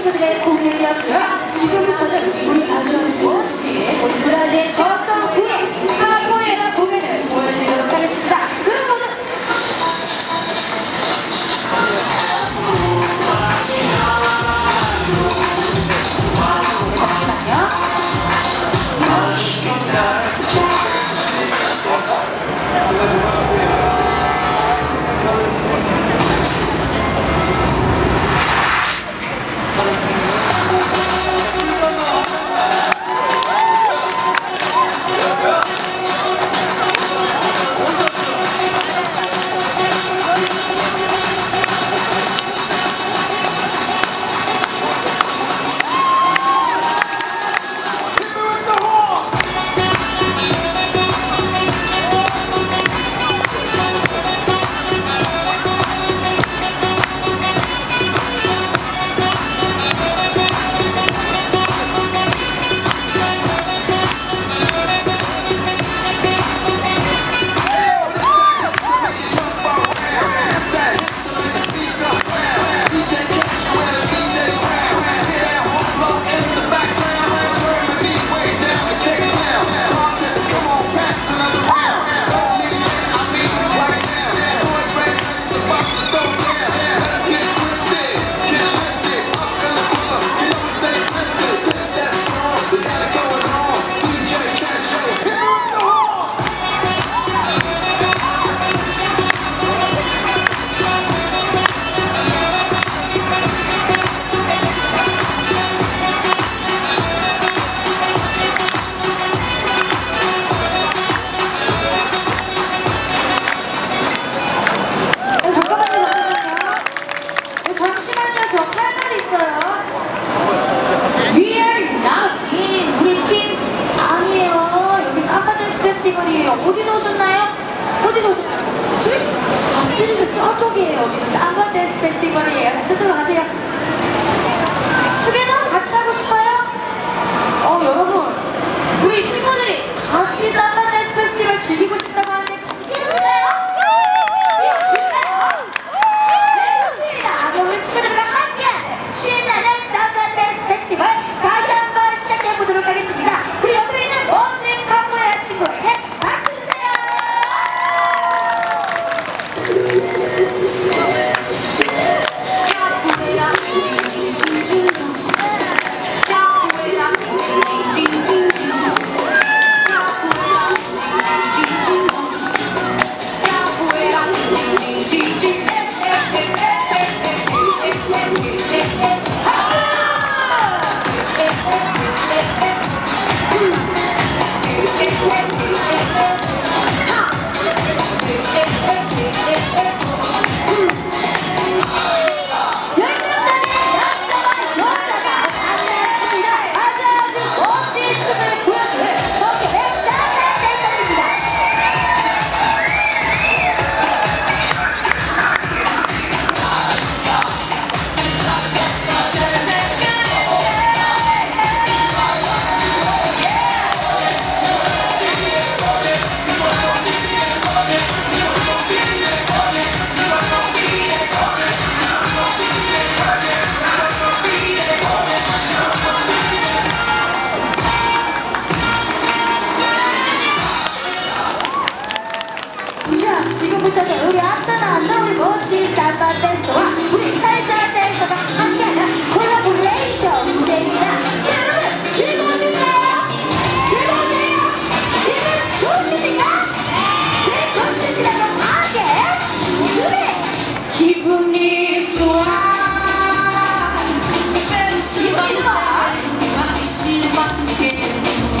친구들의 고개를 열어 지금부터 우리 가족 조금씩 우리 브라질 저점 위에 카보에라 고개를 올리도록 하겠습니다. 그럼 모두 잠시만요.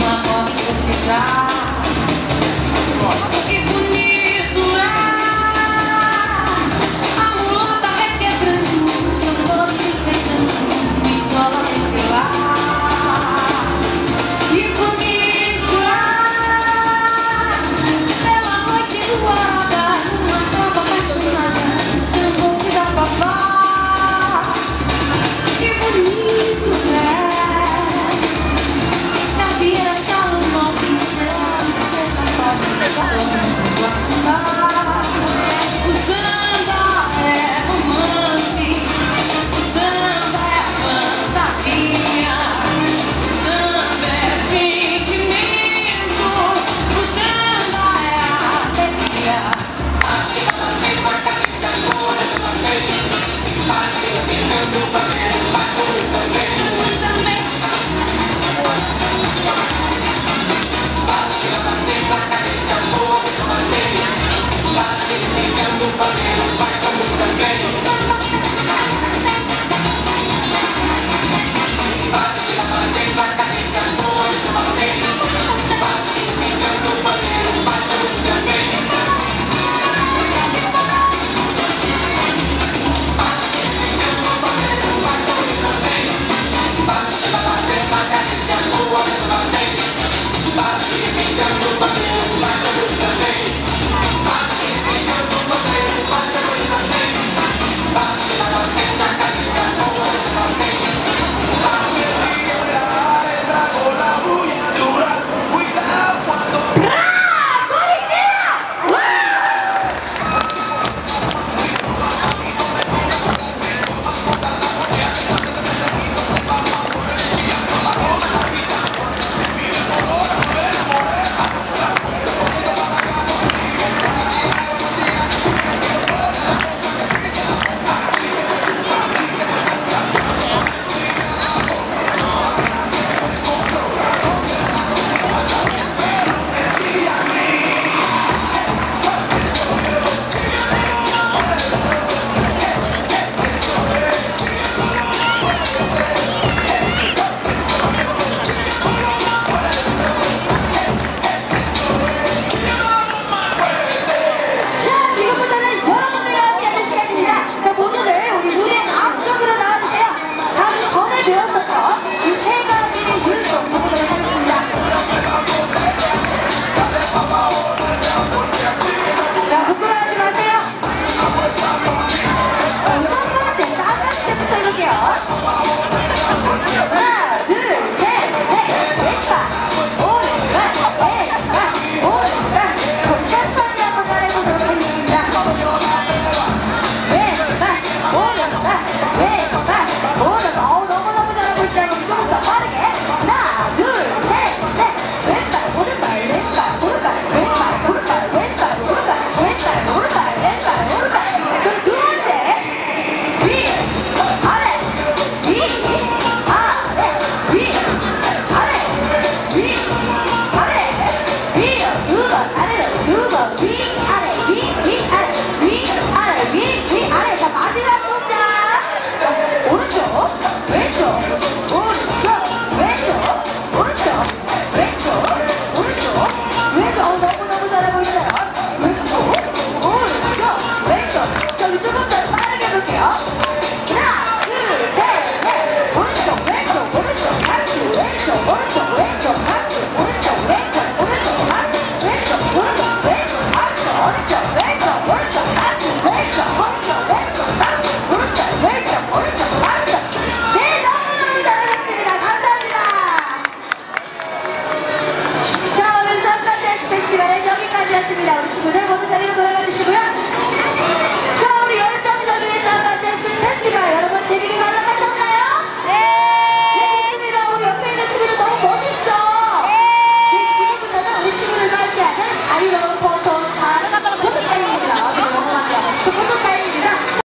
마시지밖